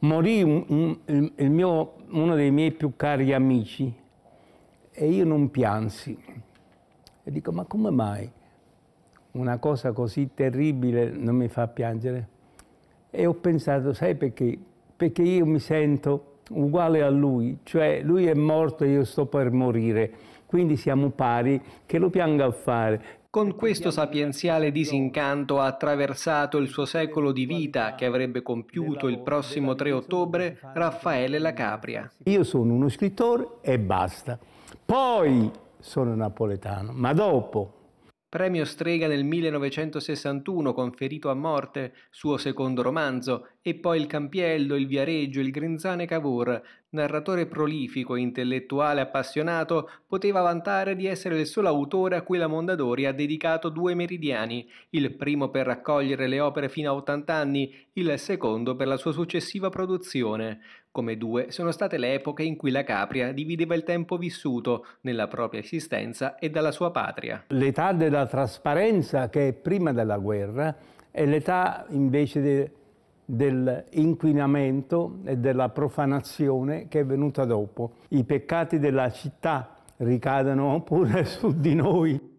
morì un, un, mio, uno dei miei più cari amici e io non piansi. E dico, ma come mai una cosa così terribile non mi fa piangere? E ho pensato, sai perché? Perché io mi sento uguale a lui, cioè lui è morto e io sto per morire, quindi siamo pari, che lo pianga a fare. Con questo sapienziale disincanto ha attraversato il suo secolo di vita che avrebbe compiuto il prossimo 3 ottobre Raffaele La Capria. Io sono uno scrittore e basta. Poi sono napoletano, ma dopo Premio Strega nel 1961 conferito a morte, suo secondo romanzo, e poi il Campiello, il Viareggio, il Grinzane Cavour. Narratore prolifico intellettuale appassionato, poteva vantare di essere il solo autore a cui la Mondadori ha dedicato due meridiani, il primo per raccogliere le opere fino a 80 anni, il secondo per la sua successiva produzione. Come due sono state le epoche in cui la Capria divideva il tempo vissuto nella propria esistenza e dalla sua patria. L'età della trasparenza che è prima della guerra è l'età invece de, dell'inquinamento e della profanazione che è venuta dopo. I peccati della città ricadono pure su di noi.